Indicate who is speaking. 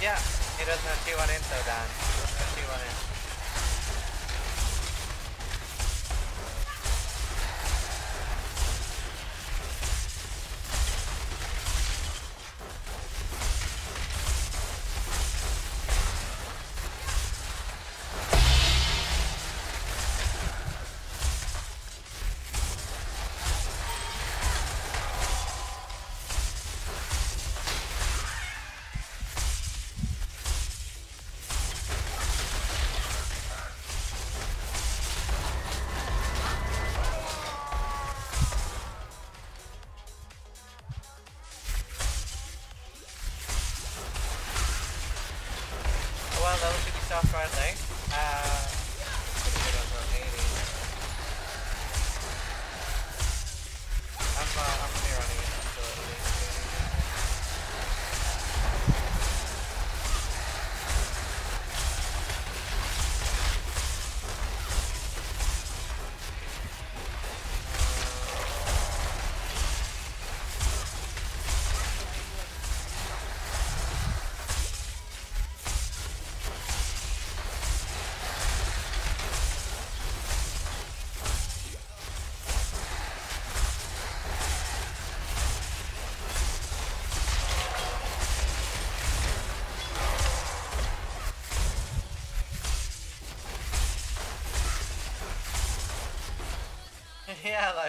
Speaker 1: Yeah, he doesn't have T1 in though, Dan. He doesn't have T1 in. mandando se safar. Yeah, like